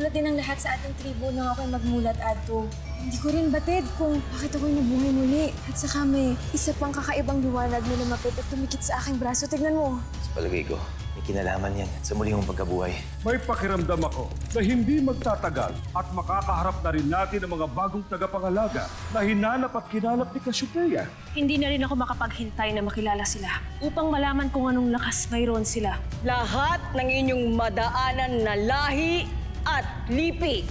Nagulat din ang lahat sa ating tribo nang ako'y magmulat adto. Hindi ko rin batid kung bakit ako'y nabuhay muli. At saka may isa pang kakaibang liwanag na lumapit at tumikit sa aking braso. Tignan mo. Sa palagay ko, may kinalaman yan sa muli mong pagkabuhay. May pakiramdam ako na hindi magtatagal at makakaharap na rin natin ang mga bagong tagapangalaga na hinanap at kinalap ni Cassiopeia. Hindi na rin ako makapaghintay na makilala sila upang malaman kung anong lakas mayroon sila. Lahat ng inyong madaanan na lahi at lipi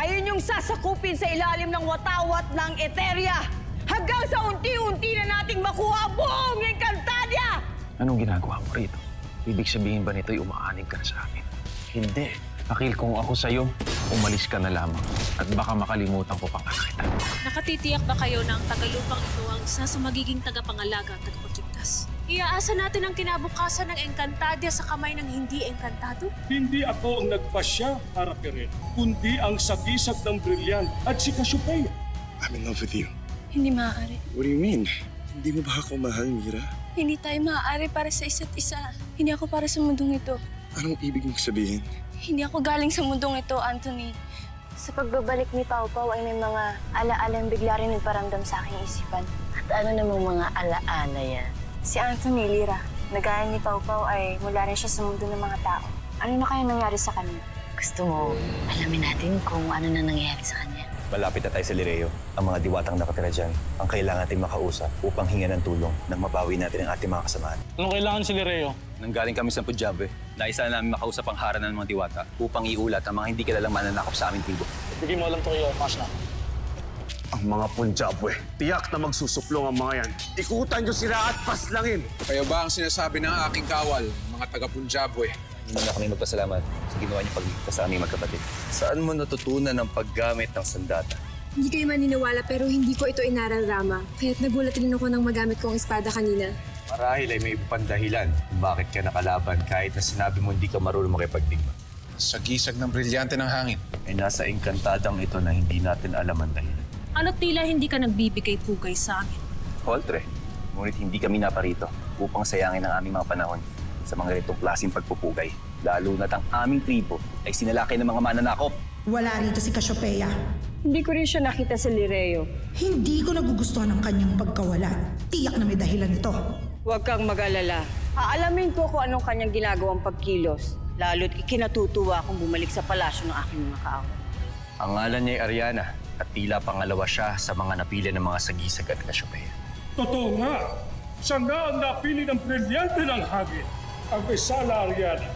ay inyong sasakupin sa ilalim ng watawat ng Eteria hanggang sa unti-unti na nating makuha ang buong Encantadia! Anong ginagawa mo rito? Ibig sabihin ba nito'y umaanig ka na sa akin? Hindi. Akil, kung ako sa'yo, umalis ka na lamang. At baka makalimutan ko pang kita. Nakatitiyak ba kayo na ang tagalupang ito ang isa sa magiging tagapangalaga at tagapagligtas? Iaasa natin ang kinabukasan ng Encantadia sa kamay ng hindi engkantado? Hindi ako ang nagpasya para Peret, kundi ang sagisag ng brilyan at si Cassiopeia. I'm in love with you. Hindi maaari. What do you mean? Hindi mo ba ako mahal, Mira? Hindi tayo maaari para sa isa't isa. Hindi ako para sa mundong ito. Anong ibig mong sabihin? Hindi ako galing sa mundong ito, Anthony. Sa pagbabalik ni Pau Pau ay may mga alaalang bigla rin nagparamdam sa aking isipan. At ano namang mga alaala yan? Si Anthony Lira, nagaya ni Pau Pau ay mula rin siya sa mundo ng mga tao. Ano na kaya nangyari sa kanya? Gusto mo, alamin natin kung ano na nangyari sa kanya. Malapit na tayo sa Lireo. Ang mga diwatang nakatira dyan, ang kailangan natin makausap upang hinga ng tulong nang mabawi natin ang ating mga kasamahan. Anong kailangan si Lireo? Nanggaling kami sa Punjabe. Naisa na namin makausap ang hara ng mga diwata upang iulat ang mga hindi kilalang mananakop sa aming tribo. Bigyan mo alam to kayo, Mas na. Ang mga Punjabwe, tiyak na magsusuplong ang mga yan. Ikutan nyo sila at paslangin! Kayo ba ang sinasabi ng aking kawal, mga taga-Punjabwe? Hindi na kami magpasalamat sa ginawa niyo pagligtas sa aming magkapatid. Saan mo natutunan ang paggamit ng sandata? Hindi kayo maniniwala pero hindi ko ito inararama. Kaya't nagulat rin ako nang magamit kong espada kanina. Marahil ay may pandahilan kung bakit ka nakalaban kahit na sinabi mo hindi ka marunong makipagdigma. Sa gisag ng brilyante ng hangin. Ay nasa engkantadang ito na hindi natin alam ang dahilan. Ano tila hindi ka nagbibigay pugay sa amin? Holtre, ngunit hindi kami naparito upang sayangin ang aming mga panahon sa mga ganitong klaseng pagpupugay. Lalo na't ang aming tribo ay sinalakay ng mga mananakop. Wala rito si Cassiopeia. Hindi ko rin siya nakita sa Lireo. Hindi ko nagugustuhan ang kanyang pagkawala. Tiyak na may dahilan ito. Huwag kang mag-alala. Aalamin ko kung anong kanyang ginagawang pagkilos. Lalo't ikinatutuwa kung bumalik sa palasyo ng aking mga kaaway. Ang ngalan niya ay Ariana at tila pangalawa siya sa mga napili ng mga sagisag at Cassiopeia. Totoo nga, siya nga ang napili ng brilyante ng hangin, ang Besala Ariana.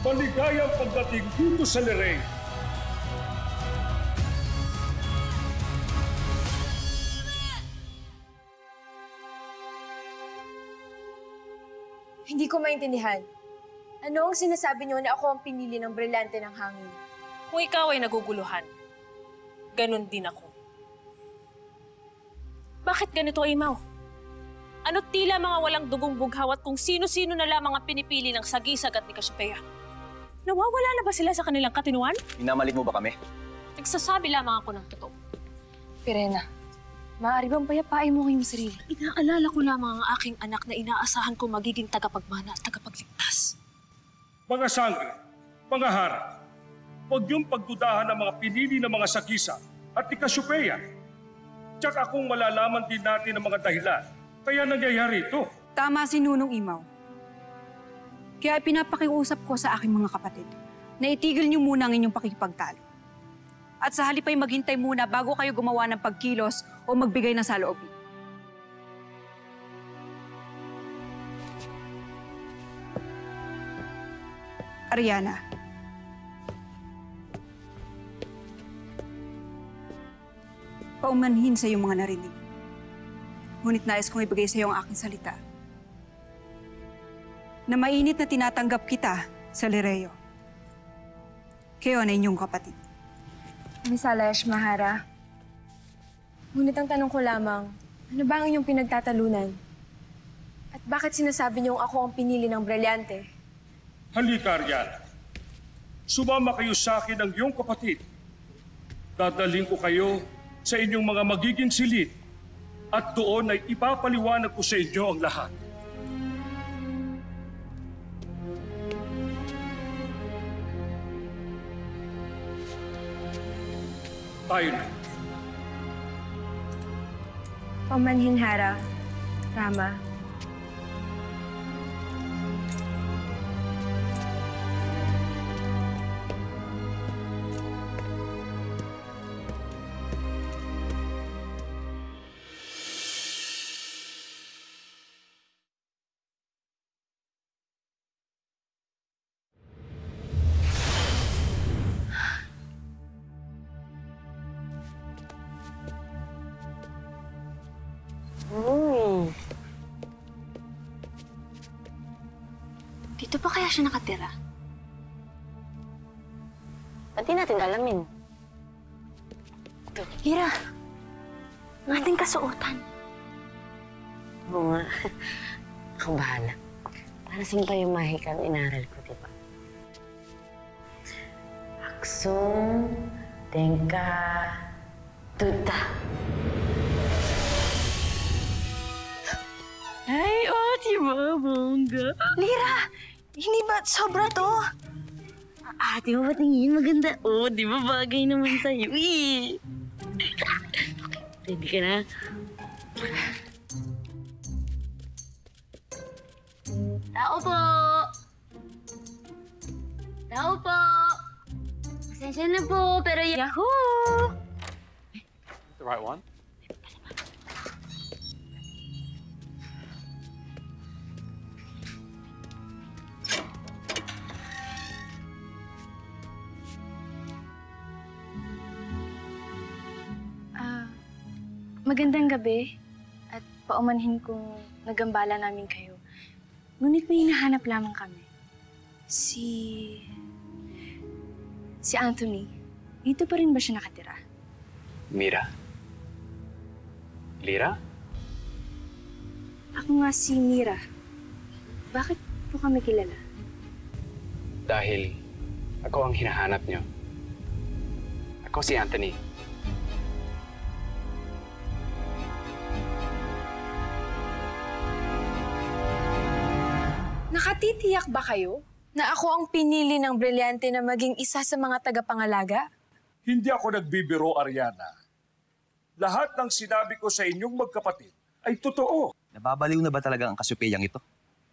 Maligayang pagdating dito sa Lirey. Hindi ko maintindihan. Ano ang sinasabi niyo na ako ang pinili ng brilyante ng hangin? Kung ikaw ay naguguluhan, ganun din ako. Bakit ganito, Imaw? Ano tila mga walang dugong bughaw at kung sino-sino na lamang ang pinipili ng sagisag at ni Cassiopeia? Nawawala na ba sila sa kanilang katinuan? Minamalit mo ba kami? Nagsasabi lamang ako ng totoo. Pirena, maaari bang payapain mo kayong sarili? Inaalala ko lamang ang aking anak na inaasahan ko magiging tagapagmana at tagapagligtas. Mga sangre, mga harap, huwag niyong pagdudahan ng mga pinili ng mga sagisa at ni Cassiopeia. Tsaka kung malalaman din natin ang mga dahilan, kaya nangyayari ito. Tama si Nunong Imaw. Kaya pinapakiusap ko sa aking mga kapatid na itigil niyo muna ang inyong pakikipagtalo. At sa halip ay maghintay muna bago kayo gumawa ng pagkilos o magbigay ng saloobin. Ariana. Paumanhin sa iyong mga narinig. Ngunit nais kong ibigay sa iyo ang aking salita. Na mainit na tinatanggap kita sa Lireo. Kayo na inyong kapatid. Miss Alash Mahara. Ngunit ang tanong ko lamang, ano ba ang inyong pinagtatalunan? At bakit sinasabi niyong ako ang pinili ng brilyante? Halika, Ariana. Sumama kayo sa akin ng iyong kapatid. Dadaling ko kayo sa inyong mga magiging silid at doon ay ipapaliwanag ko sa inyo ang lahat. Tayo na. Pamanhin, Hara. Rama. Dito pa kaya siya nakatira? Pati natin alamin. Ito. Hira, ang ating kasuotan. Oo nga. Ako bahala. Para sing pa yung mahikang inaral ko, di ba? Aksong, tengka, tuta. Ay, oh, di ba, bongga? Lira! Hindi ba sobra to? Ate mo patingin, maganda. Oh, di ba bagay naman sa'yo? Eh. Okay, ready ka na? Tao po! Tao po! Pasensya na po, pero yahoo! The right one? Magandang gabi. At paumanhin kung nagambala namin kayo. Ngunit may hinahanap lamang kami. Si... Si Anthony. Dito pa rin ba siya nakatira? Mira. Lira? Ako nga si Mira. Bakit po kami kilala? Dahil ako ang hinahanap niyo. Ako si Anthony. Nakatitiyak ba kayo na ako ang pinili ng brilyante na maging isa sa mga tagapangalaga? Hindi ako nagbibiro, Ariana. Lahat ng sinabi ko sa inyong magkapatid ay totoo. Nababaliw na ba talaga ang kasyupeyang ito?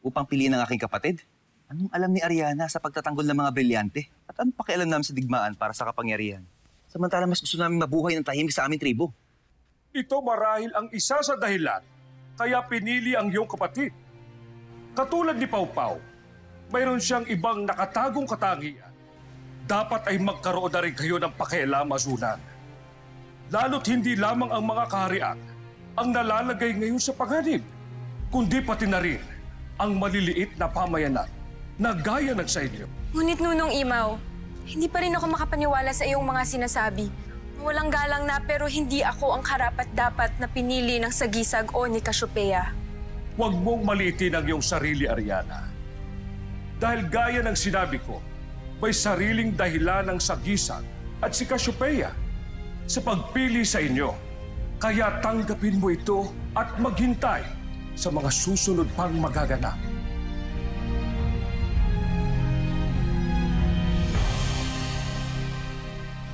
Upang piliin ang aking kapatid? Anong alam ni Ariana sa pagtatanggol ng mga brilyante? At anong pakialam namin sa digmaan para sa kapangyarihan? Samantala mas gusto namin mabuhay ng tahimik sa aming tribo. Ito marahil ang isa sa dahilan kaya pinili ang iyong kapatid. Katulad ni Pau, mayroon siyang ibang nakatagong katangian. Dapat ay magkaroon na rin kayo ng pakialam, Azulan. Lalo't hindi lamang ang mga kaharian ang nalalagay ngayon sa panganib, kundi pati na rin ang maliliit na pamayanan na gaya ng sa inyo. Ngunit nunong imaw, hindi pa rin ako makapaniwala sa iyong mga sinasabi. Walang galang na pero hindi ako ang karapat dapat na pinili ng sagisag o ni Cassiopeia. Huwag mong maliitin ang iyong sarili, Ariana. Dahil gaya ng sinabi ko, may sariling dahilan ng sagisag at si Cassiopeia sa pagpili sa inyo. Kaya tanggapin mo ito at maghintay sa mga susunod pang magaganap.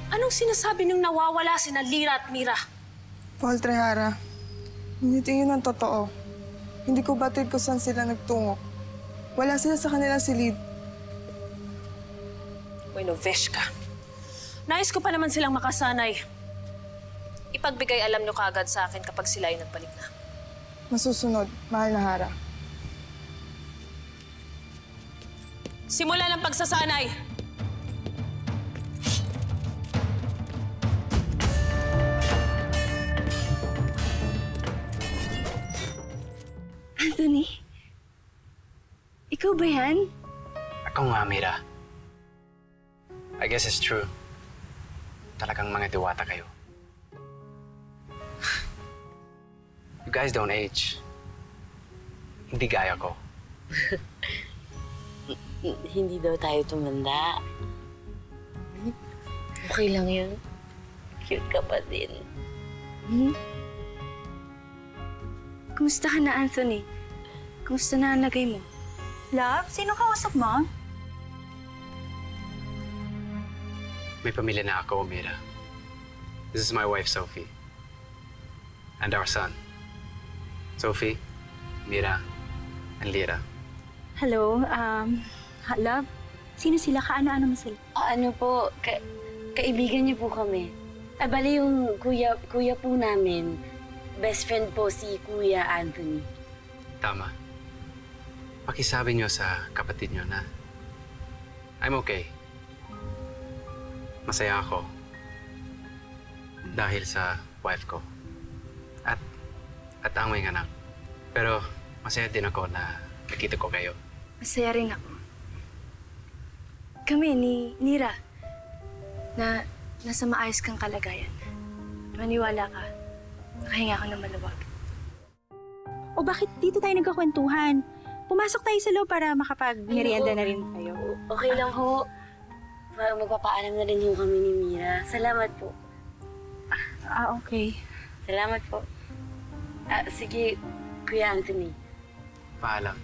Anong sinasabi nung nawawala si Lira at Mira? Paul Trejara, ngunit yun ang totoo. Hindi ko batid kung saan sila nagtungo. Wala sila sa kanilang silid. Bueno, Veshka. Nais ko pa naman silang makasanay. Ipagbigay alam nyo kagad sa akin kapag sila ay nagbalik na. Masusunod, mahal na Hara. Simula ng pagsasanay! Anthony? Ikaw ba yan? Ako nga, Mira. I guess it's true. Talagang mga diwata kayo. You guys don't age. Hindi gaya ko. Hindi daw tayo tumanda. Okay lang yun. Cute ka pa din. Hmm? Kumusta ka na, Anthony? Kumusta na ang lagay mo? Love, sino kausap mo? May pamilya na ako, Mira. This is my wife, Sophie. And our son. Sophie, Mira, and Lira. Hello, um, love? Sino sila? Kaano-ano mo sila? ano po, ka- kaibigan niyo po kami. Ah, bali yung kuya, kuya po namin, best friend po si Kuya Anthony. Tama. Pakisabi niyo sa kapatid niyo na I'm okay. Masaya ako. Dahil sa wife ko. At, at ang mga anak. Pero masaya din ako na nakita ko kayo. Masaya rin ako. Kami ni Nira na nasa maayos kang kalagayan. Maniwala ka. Nakahinga ka ng maluwag. O bakit dito tayo nagkakwentuhan? Pumasok tayo sa loob para makapag-merienda na rin tayo. Okay lang ho. Ma- Magpapaalam na rin ho kami ni Mira. Salamat po. Ah, okay. Salamat po. Ah, sige, Kuya Anthony. Paalam.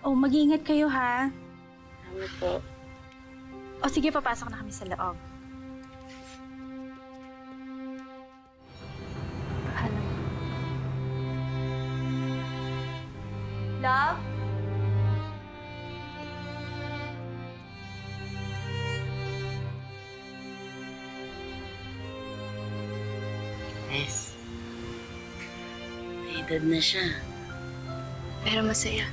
O, mag-iingat kayo ha. Salamat po. O sige, papasok na kami sa loob. Edad na siya. Pero masaya.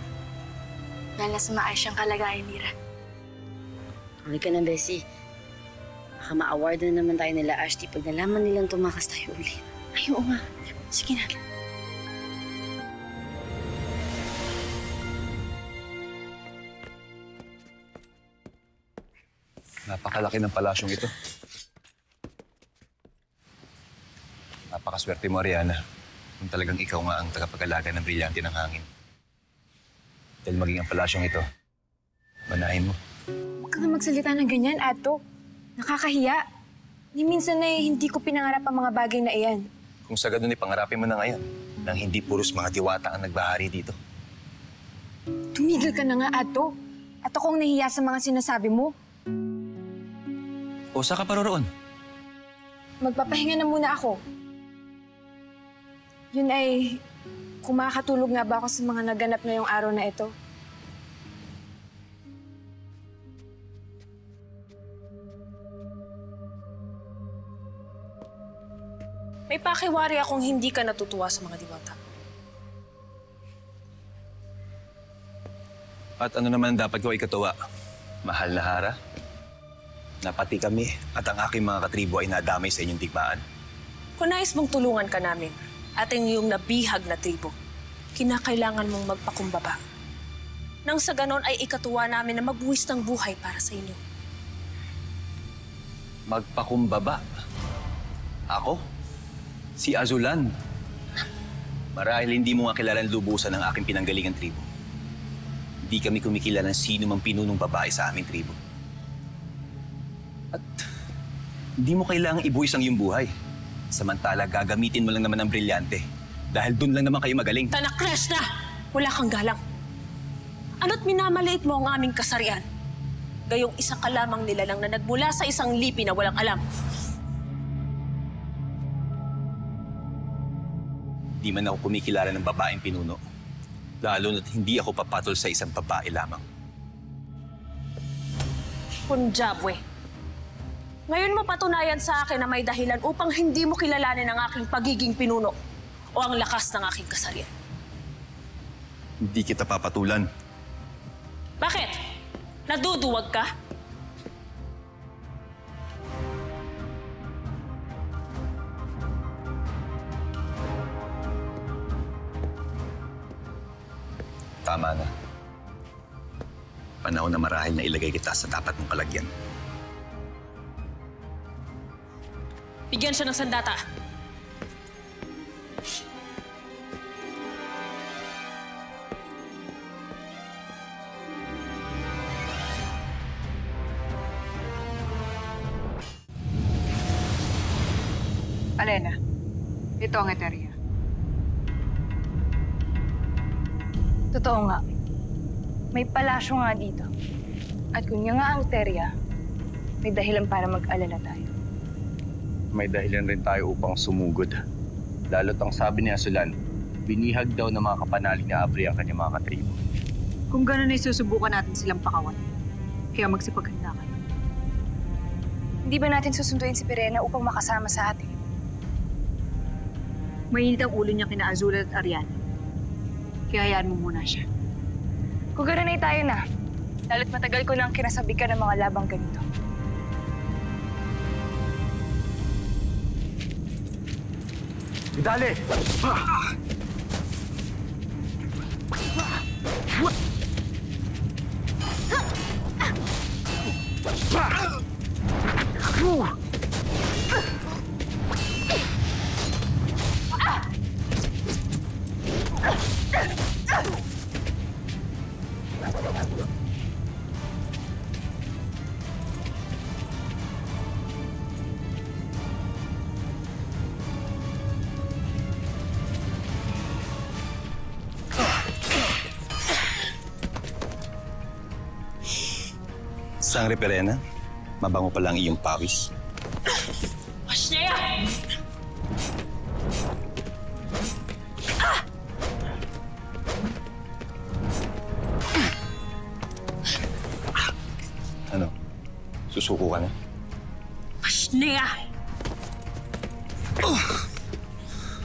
Dahil nasa maayos siyang kalagayan, Nira. Huli ka na, Bessie. Baka ma-award na naman tayo nila Ashti pag nalaman nilang tumakas tayo uli. Ay, oo nga. Sige na. Napakalaki ng palasyong ito. Napakaswerte mo, Ariana. Kung talagang ikaw nga ang tagapag-alaga ng brilyante ng hangin. Dahil maging ang palasyong ito, manahin mo. Huwag ka nga magsalita ng ganyan, Ato. Nakakahiya. Ni minsan na hindi ko pinangarap ang mga bagay na iyan. Kung sa ganun ipangarapin mo na ngayon, nang hindi puros mga diwata ang nagbahari dito. Tumigil ka na nga, Ato. At akong nahiya sa mga sinasabi mo. O, saan ka paroroon? Magpapahinga na muna ako. Yun ay, kumakatulog nga ba ako sa mga naganap ngayong araw na ito? May pakiwari akong hindi ka natutuwa sa mga diwata. At ano naman dapat ko ikatuwa? Mahal na Hara? Na pati kami at ang aking mga katribo ay nadamay sa inyong digmaan. Kung nais mong tulungan ka namin at ang iyong nabihag na tribo, kinakailangan mong magpakumbaba. Nang sa ganon ay ikatuwa namin na magbuwis ng buhay para sa inyo. Magpakumbaba. Ako? Si Azulan. Marahil hindi mo nga kilala lubusan ng aking pinanggalingan tribo. Hindi kami kumikilala ng sino mang pinunong babae sa aming tribo. At hindi mo kailangang ibuwis ang iyong buhay. Samantala, gagamitin mo lang naman ang brilyante. Dahil doon lang naman kayo magaling. Tanakres na! Wala kang galang. Ano't minamaliit mo ang aming kasarian? Gayong isa ka lamang nila lang na nagmula sa isang lipi na walang alam. Di man ako kumikilala ng babaeng pinuno. Lalo na't hindi ako papatol sa isang babae lamang. Punjabwe. Ngayon mo patunayan sa akin na may dahilan upang hindi mo kilalanin ang aking pagiging pinuno o ang lakas ng aking kasarian. Hindi kita papatulan. Bakit? Naduduwag ka? Tama na. Panahon na marahil na ilagay kita sa dapat mong kalagyan. Bigyan siya ng sandata. Alena, ito ang eterya. Totoo nga. May palasyo nga dito. At kung nga ang terya, may dahilan para mag-alala tayo. May dahilan rin tayo upang sumugod. Lalo't ang sabi ni Asulan, binihag daw ng mga kapanalig ni Abri ang kanyang mga katribo. Kung gano'n ay susubukan natin silang pakawan. Kaya magsipaghanda kayo. Hindi ba natin susunduin si Perena upang makasama sa atin? Mainit ang ulo niya kina Azula at Ariana. Kaya hayaan mo muna siya. Kung gano'n ay tayo na. Lalo't matagal ko nang kinasabi ka ng mga labang ganito. 你大力！啊！啊！啊！Idali! Sangre Perena, mabango pa lang iyong pawis. Ashnea! Ano? Susuko ka na? Ashnea!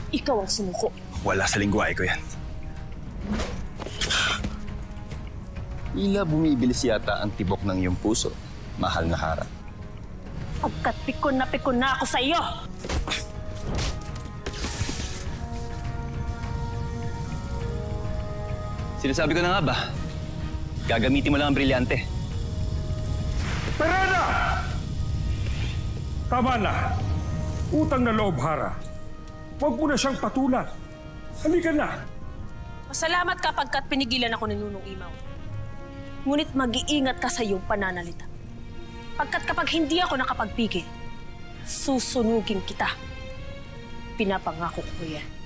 Ikaw ang sumuko. Wala sa lingwahe ko yan. Ila bumibilis yata ang tibok ng iyong puso, mahal na harap. Pagkat pikon na pikon na ako sa iyo! Sinasabi ko na nga ba, gagamitin mo lang ang brilyante. Perena! Tama na. Utang na loob, Hara. Huwag mo na siyang patulan. Halika na. Masalamat ka pagkat pinigilan ako ni Nunong Imaw. Ngunit mag-iingat ka sa iyong pananalita. Pagkat kapag hindi ako nakapagpigil, susunugin kita. Pinapangako ko yan.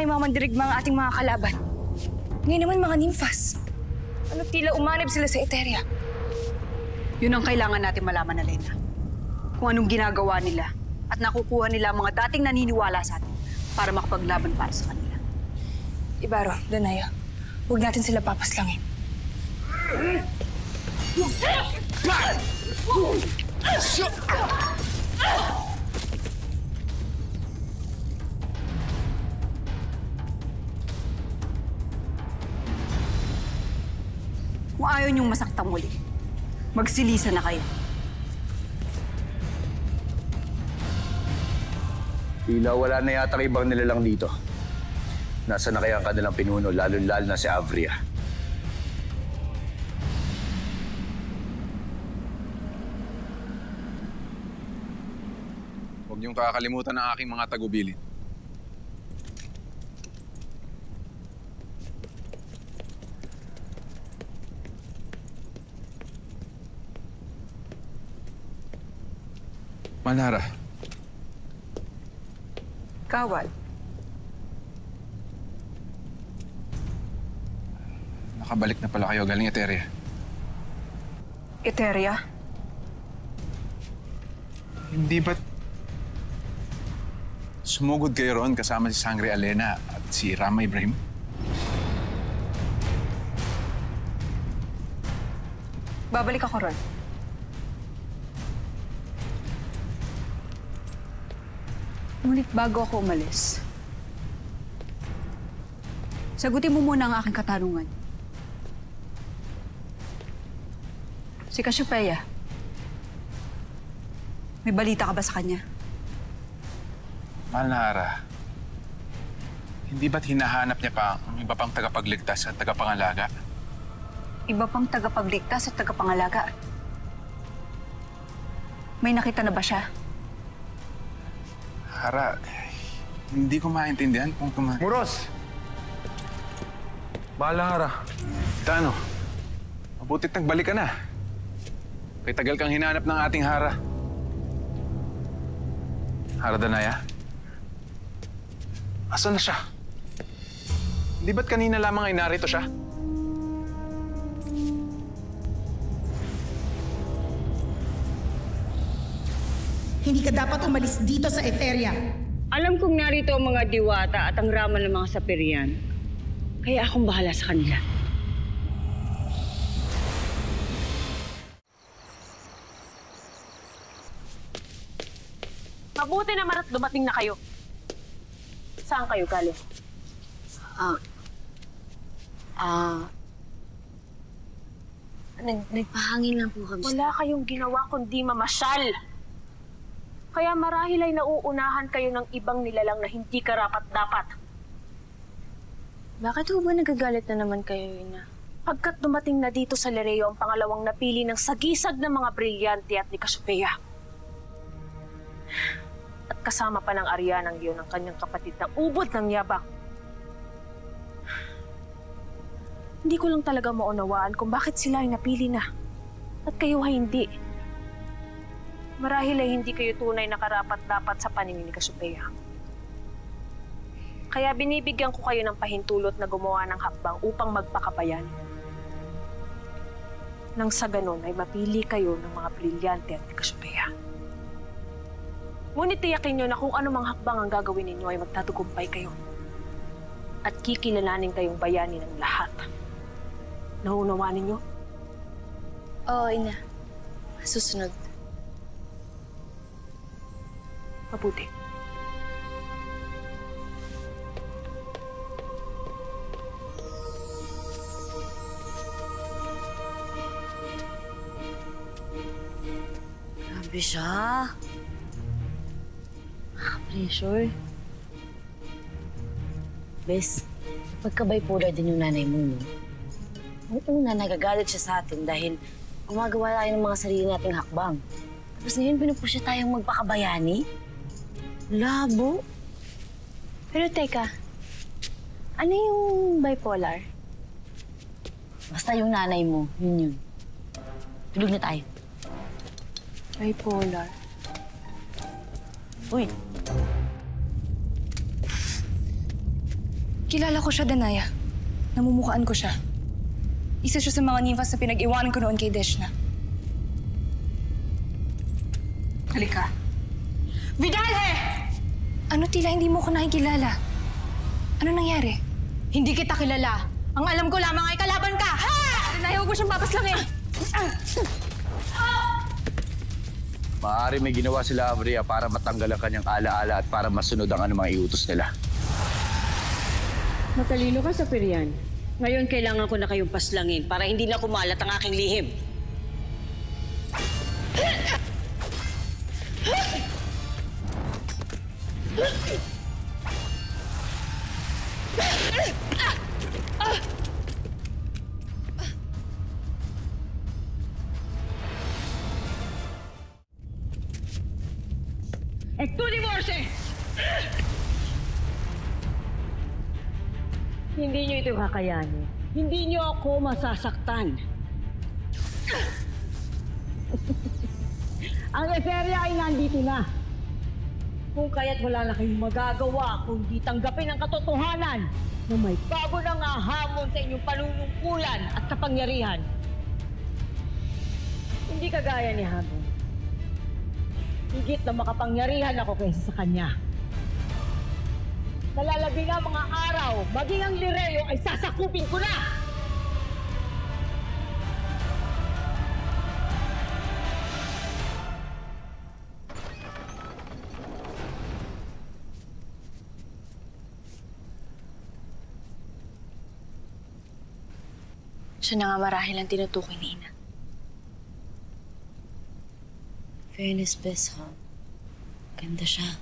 Kanina lamang ay mga mandirigma ang ating mga kalaban. Ngayon naman mga nymphas. Ano tila umanib sila sa Eteria. Yun ang kailangan natin malaman na Lena. Kung anong ginagawa nila at nakukuha nila ang mga dating naniniwala sa atin para makapaglaban para sa kanila. Ibaro, Danayo. Huwag natin sila papaslangin. Kung ayaw niyong masaktang muli, magsilisa na kayo. Tila wala na yata ibang nilalang dito. Nasa na kaya ang kanilang pinuno, lalo-lalo na si Avria. Huwag niyong kakalimutan ang aking mga tagubilin. Manara, Kawal. nakabalik na pala kayo galing Eteria. Eteria? Hindi ba't sumugod kayo roon kasama si Sangre Alena at si Rama Ibrahim? Babalik ako ron. Ngunit bago ako umalis, sagutin mo muna ang aking katanungan. Si Cassiopeia, may balita ka ba sa kanya? Mahal na Hara, hindi ba't hinahanap niya pa ang iba pang tagapagligtas at tagapangalaga? Iba pang tagapagligtas at tagapangalaga. May nakita na ba siya? Hara, hindi ko maintindihan kung kuma... Muros! Bahala, Hara. Tano, mabutit nagbalik ka na. Kay tagal kang hinanap ng ating Hara. Hara Danaya? Asan na siya? Di ba't kanina lamang ay narito siya? Hindi ka dapat umalis dito sa Eteria. Alam kong narito ang mga diwata at ang raman ng mga sapirian. Kaya akong bahala sa kanila. Mabuti naman at dumating na kayo. Saan kayo galing? Ah. Ah. Nag nagpahangin lang po kami. Wala kayong ginawa kundi mamasyal. Kaya marahil ay nauunahan kayo ng ibang nilalang na hindi karapat-dapat. Bakit ho ba nagagalit na naman kayo, Ina? Pagkat dumating na dito sa Lereo ang pangalawang napili ng sagisag ng mga brilyante at ni Cassiopeia. At kasama pa ng Arianang yun ang kanyang kapatid na ubod ng yabang. Hindi ko lang talaga maunawaan kung bakit sila ay napili na. At kayo ay hindi. Marahil ay hindi kayo tunay na karapat-dapat sa paningin ni Cassiopeia. Kaya binibigyan ko kayo ng pahintulot na gumawa ng hakbang upang magpakabayan. Nang sa ganon ay mapili kayo ng mga brilyante at Cassiopeia. Ngunit tiyakin nyo na kung anumang hakbang ang gagawin ninyo ay magtatagumpay kayo. At kikilalanin kayong bayani ng lahat. Nauunawaan ninyo? Oo, Ina. Susunod. Mabuti. Grabe siya. Pressure. Bes, pagka-bipolar din yung nanay mo, no? Ang una, nagagalit siya sa atin dahil gumagawa tayo ng mga sarili nating hakbang. Tapos ngayon, pinupush siya tayong magpakabayani? Labo. Pero teka, ano yung bipolar? Basta yung nanay mo, yun yun. Tulog na tayo. Bipolar? Uy, Kilala ko siya, Danaya. Namumukaan ko siya. Isa siya sa mga nymphas na pinag-iwanan ko noon kay Deshna. Halika. Vidalhe! Ano tila hindi mo ko nakikilala? Ano nangyari? Hindi kita kilala. Ang alam ko lamang ay kalaban ka! Ha! Danaya, huwag mo siyang papaslangin! Maaari may ginawa sila Abria para matanggal ang kanyang alaala at para masunod ang anumang iutos nila. Matalino ka sa Perian. Ngayon kailangan ko na kayong paslangin para hindi na kumalat ang aking lihim. Hindi niyo ito kakayanin. Hindi niyo ako masasaktan. Ang Etheria ay nandito na. Kung kaya't wala na kayong magagawa kundi tanggapin ang katotohanan na may bago nang ahamon sa inyong panunungkulan at kapangyarihan. Hindi kagaya ni Hamon. Higit na makapangyarihan ako kaysa sa kanya. Nalalabi na ang mga araw, maging ang Lireo ay sasakupin ko na! Siya na nga marahil ang tinutukoy ni Ina. fairness, Bes, ha? Ganda siya.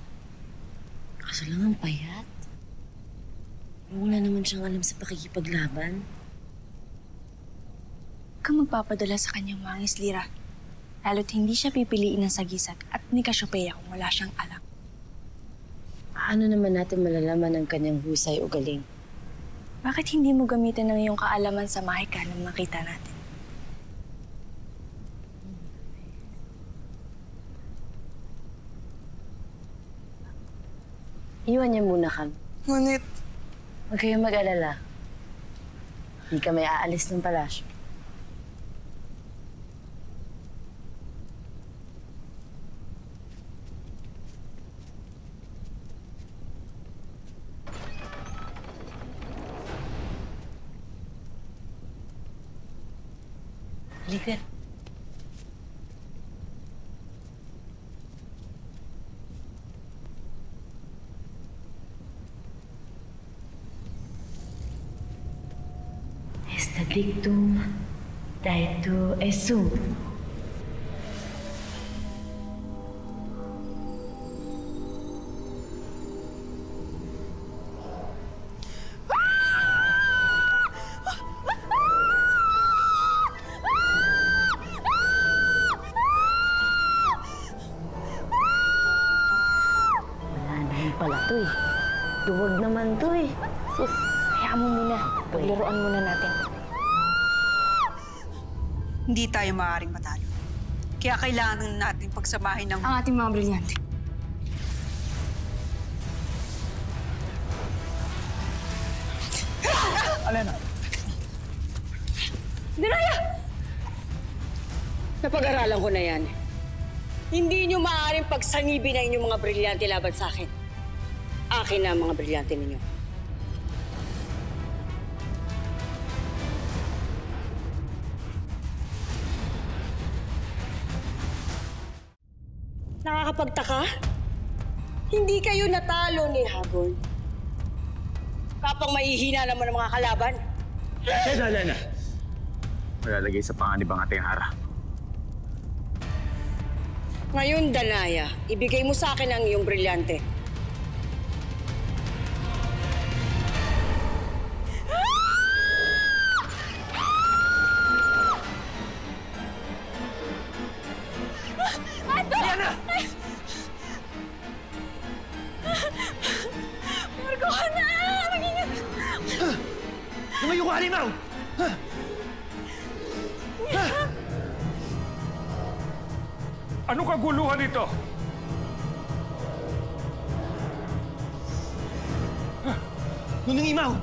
Kaso lang ang payat. Wala naman siyang alam sa pakikipaglaban. Huwag kang magpapadala sa kanyang mangis, Lira. Lalo't hindi siya pipiliin ng sagisag at ni Cassiopeia kung wala siyang alam. paano naman natin malalaman ang kanyang husay o galing? Bakit hindi mo gamitin ng iyong kaalaman sa mahika nang makita natin? Iwan niya muna kami. Ngunit, Huwag kayong mag-alala. Hindi kami aalis ng palasyo. Esta dictum daetu esum. Pala. Duwag naman to eh. Sus, Hayaan mo muna. Paglaruan muna natin. Hindi tayo maaaring matalo. Kaya kailangan natin pagsamahin ng... Ang ating mga brilyante. Alena. Dinaya! Napag-aralan ko na yan. Hindi nyo maaaring pagsangibin ang inyong mga brilyante laban sa akin. Akin na ang mga brilyante ninyo. Nakakapagtaka? Hindi kayo natalo ni Hagon. Kapang mahihina naman ang mga kalaban. Lena, Lena. Malalagay sa panganib ang ating hara. Ngayon, Danaya, ibigay mo sa akin ang iyong brilyante.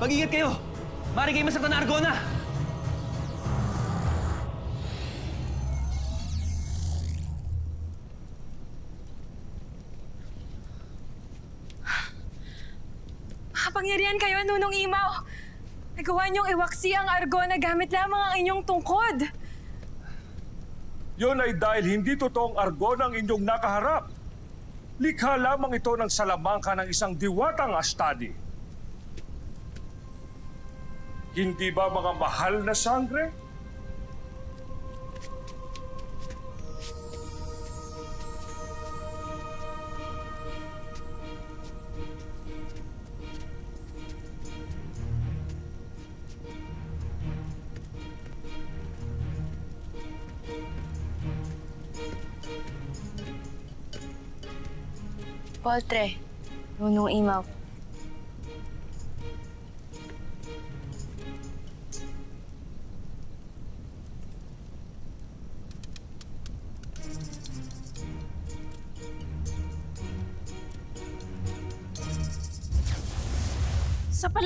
Mag-ingat kayo! Mari kayo masaktan na Argona! Makapangyarihan kayo, Nunong Imaw. Nagawa niyong iwaksi ang Argona gamit lamang ang inyong tungkod. Yon ay dahil hindi totoong argon ang inyong nakaharap. Likha lamang ito ng salamangka ng isang diwatang astadi. Hindi ba mga mahal na sangre? Poltre, Nunong Imaw.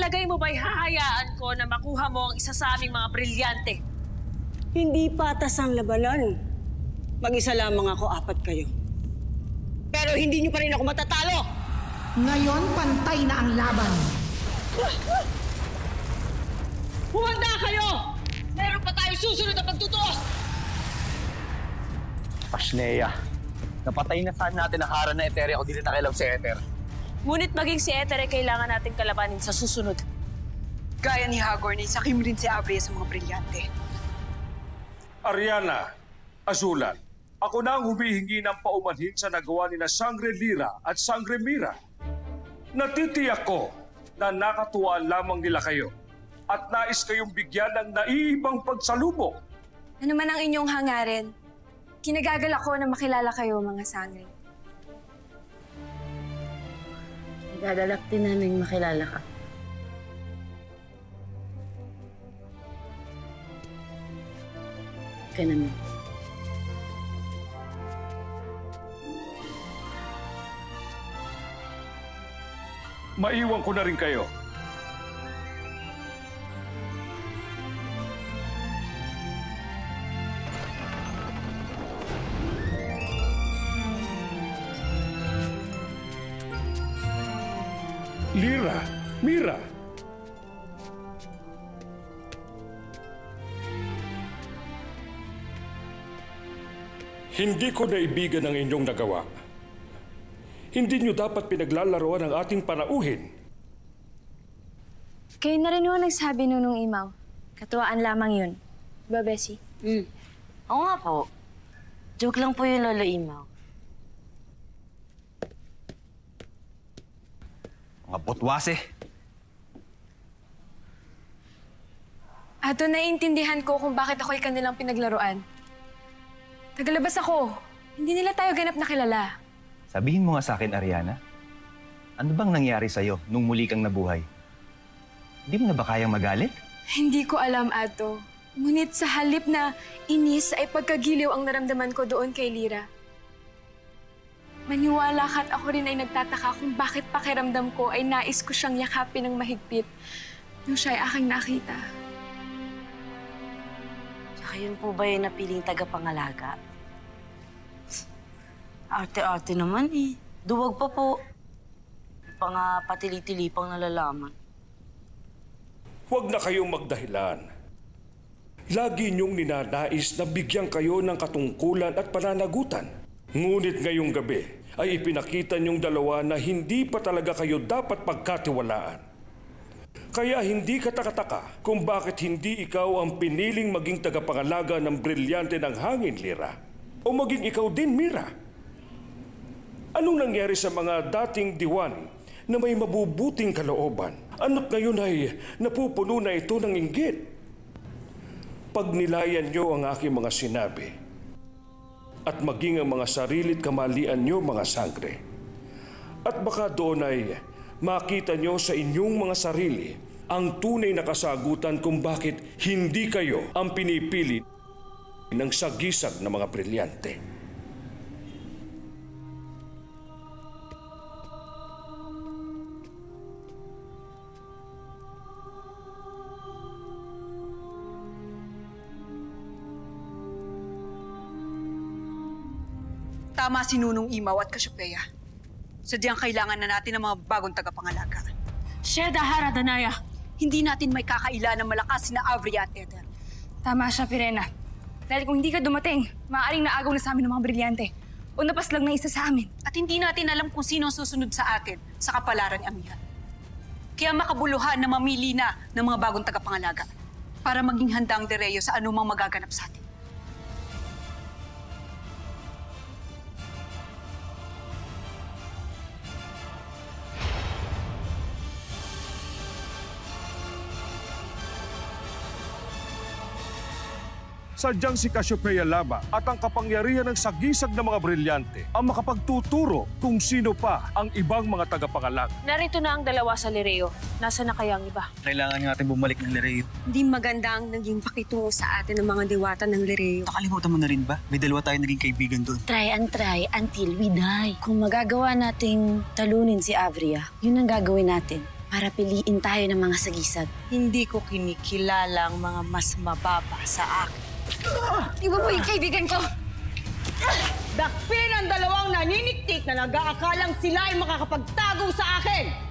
Palagay mo ba'y hahayaan ko na makuha mo ang isa sa aming mga brilyante? Hindi patas ang labanan. Mag-isa lamang ako, apat kayo. Pero hindi nyo pa rin ako matatalo! Ngayon, pantay na ang laban. Humanda kayo! Meron pa tayo susunod na pagtutuos! Pasneya, napatay na saan natin ang hara na Eteria kung di na nakialam si Ether. Ngunit maging si Ether ay kailangan nating kalabanin sa susunod. Gaya ni Hagor, naisakim rin si Abria sa mga brilyante. Ariana, Azulan, ako na ang humihingi ng paumanhin sa nagawa ni na Sangre Lira at Sangre Mira. Natitiyak ko na nakatuwa lamang nila kayo at nais kayong bigyan ng naiibang pagsalubok. Ano man ang inyong hangarin, kinagagal ako na makilala kayo, mga sangre. Gagalak din namin makilala ka. Ka naman. Maiwan ko na rin kayo. Lira, Mira. Hindi ko naibigan ang inyong nagawa. Hindi niyo dapat pinaglalaroan ang ating panauhin. Kayo na rin yung nagsabi nun nung imaw. Katuwaan lamang yun. Diba, Bessie? Hmm. Oo nga po. Joke lang po yung Lolo Imaw. Mga botwase. Ato, naiintindihan ko kung bakit ako'y kanilang pinaglaruan. Tagalabas ako. Hindi nila tayo ganap na kilala. Sabihin mo nga sa akin, Ariana. Ano bang nangyari sa'yo nung muli kang nabuhay? Hindi mo na ba kayang magalit? Hindi ko alam, Ato. Ngunit sa halip na inis ay pagkagiliw ang naramdaman ko doon kay Lira. Maniwala ka at ako rin ay nagtataka kung bakit pakiramdam ko ay nais ko siyang yakapin ng mahigpit nung siya ay aking nakita. Tsaka yun po ba yung napiling tagapangalaga? Arte-arte naman eh. Duwag pa po. Panga patili-tili pang nalalaman. Huwag na kayong magdahilan. Lagi niyong ninanais na bigyan kayo ng katungkulan at pananagutan. Ngunit ngayong gabi ay ipinakita niyong dalawa na hindi pa talaga kayo dapat pagkatiwalaan. Kaya hindi katakataka kung bakit hindi ikaw ang piniling maging tagapangalaga ng brilyante ng hangin, Lira. O maging ikaw din, Mira. Anong nangyari sa mga dating diwani na may mabubuting kalooban? Ano't ngayon ay napupuno na ito ng inggit? Pagnilayan niyo ang aking mga sinabi at maging ang mga sarilit kamalian niyo mga sangre. At baka doon ay makita niyo sa inyong mga sarili ang tunay na kasagutan kung bakit hindi kayo ang pinipili ng sagisag na mga brilyante. Tama si Nunong Imaw at Kasyupeya. Sadyang kailangan na natin ng mga bagong tagapangalaga. Sheda Hara Danaya! Hindi natin may kakaila ng malakas na Avria at Eder. Tama siya, Pirena. Dahil kung hindi ka dumating, maaaring naagaw na sa amin ng mga brilyante. O napas lang na isa sa amin. At hindi natin alam kung sino ang susunod sa atin sa kapalaran ni Amihan. Kaya makabuluhan na mamili na ng mga bagong tagapangalaga para maging handa ang Dereyo sa anumang magaganap sa atin. Sadyang si Cassiopeia Lama at ang kapangyarihan ng sagisag ng mga brilyante ang makapagtuturo kung sino pa ang ibang mga tagapangalang. Narito na ang dalawa sa Lireo. Nasa na kaya ang iba? Kailangan natin bumalik ng Lereo. Hindi maganda ang naging pakitungo sa atin ng mga diwata ng Lireo. Nakalimutan mo na rin ba? May dalawa tayong naging kaibigan doon. Try and try until we die. Kung magagawa nating talunin si Avria, yun ang gagawin natin para piliin tayo ng mga sagisag. Hindi ko kinikilala ang mga mas mababa sa akin. Iba po yung kaibigan ko! Dakpin ang dalawang naniniktik na nag-aakalang sila ay makakapagtago sa akin!